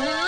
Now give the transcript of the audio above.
Huh?